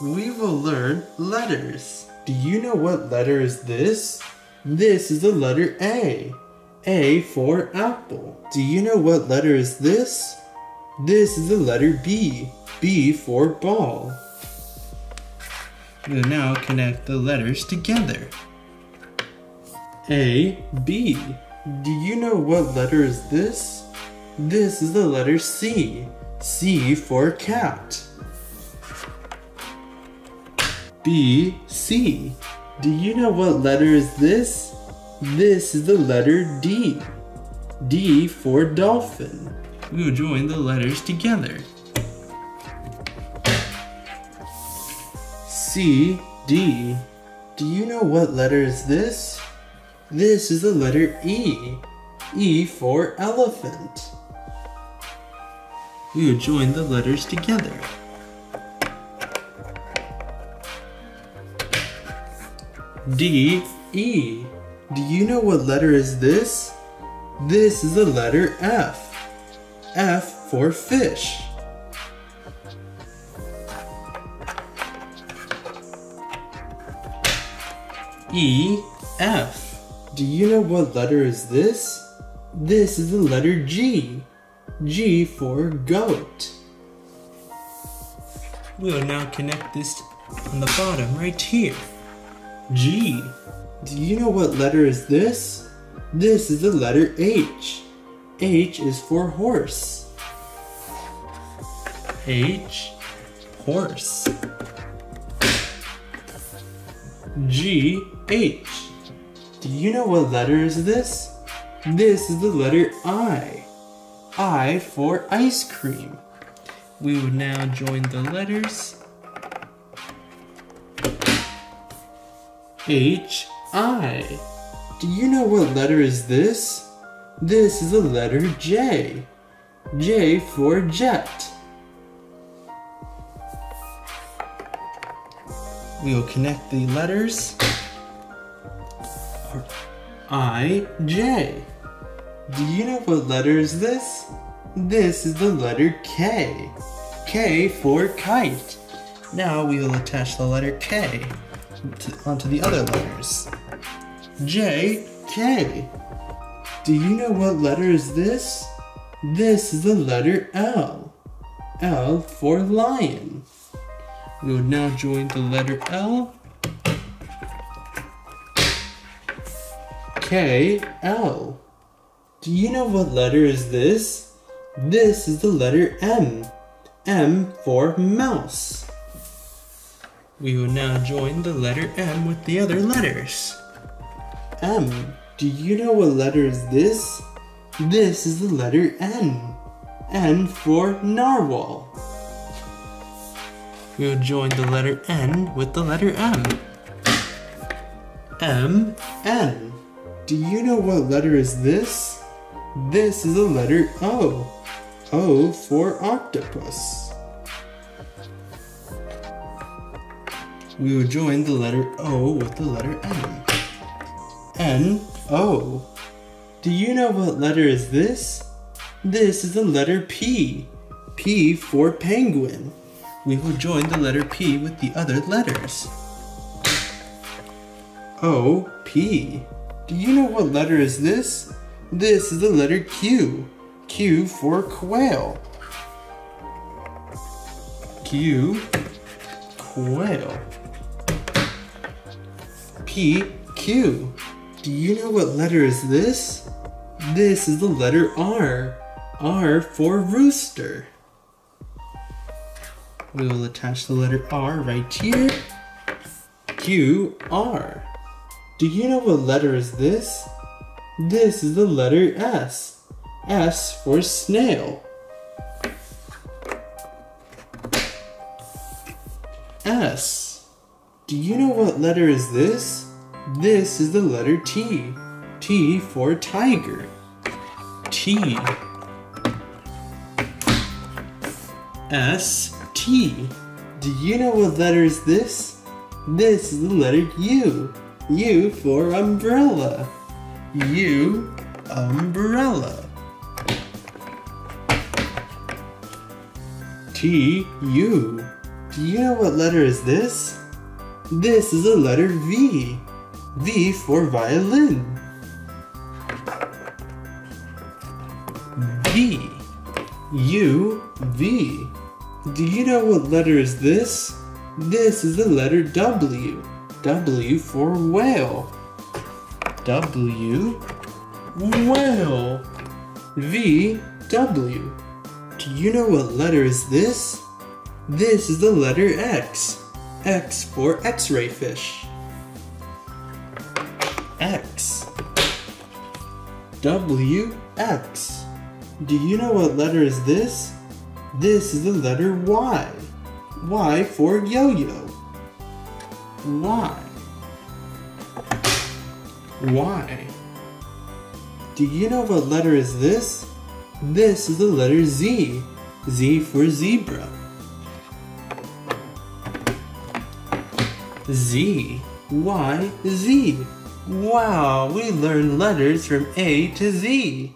We will learn letters. Do you know what letter is this? This is the letter A. A for apple. Do you know what letter is this? This is the letter B. B for ball. We'll now connect the letters together. A, B. Do you know what letter is this? This is the letter C. C for cat. B, C. Do you know what letter is this? This is the letter D. D for dolphin. We will join the letters together. C, D. Do you know what letter is this? This is the letter E. E for elephant. We will join the letters together. D, E. Do you know what letter is this? This is the letter F. F for fish. E, F. Do you know what letter is this? This is the letter G. G for goat. We'll now connect this on the bottom right here. G. Do you know what letter is this? This is the letter H. H is for horse. H, horse. G, H. Do you know what letter is this? This is the letter I. I for ice cream. We will now join the letters. H, I. Do you know what letter is this? This is the letter J. J for jet. We will connect the letters. I, J. Do you know what letter is this? This is the letter K. K for kite. Now we will attach the letter K onto the other letters. J, K. Do you know what letter is this? This is the letter L. L for lion. We will now join the letter L. K, L. Do you know what letter is this? This is the letter M. M for mouse. We will now join the letter M with the other letters. M. Do you know what letter is this? This is the letter N. N for narwhal. We will join the letter N with the letter M. M, N. Do you know what letter is this? This is the letter O. O for octopus. We will join the letter O with the letter N. N, O. Do you know what letter is this? This is the letter P. P for penguin. We will join the letter P with the other letters. O, P. Do you know what letter is this? This is the letter Q. Q for quail. Q, quail. P, Q. Do you know what letter is this? This is the letter R. R for rooster. We will attach the letter R right here. Q, R. Do you know what letter is this? This is the letter S. S for snail. S. Do you know what letter is this? This is the letter T. T for tiger. T. S. T. Do you know what letter is this? This is the letter U. U for umbrella. U, umbrella. T, U. Do you know what letter is this? This is the letter V. V for violin. V. U, V. Do you know what letter is this? This is the letter W. W for whale. W, whale. V, W. Do you know what letter is this? This is the letter X. X for X-ray fish. X. W, X. Do you know what letter is this? This is the letter Y. Y for yo-yo. Y. Y. Do you know what letter is this? This is the letter Z. Z for zebra. Z. Y. Z. Wow, we learned letters from A to Z.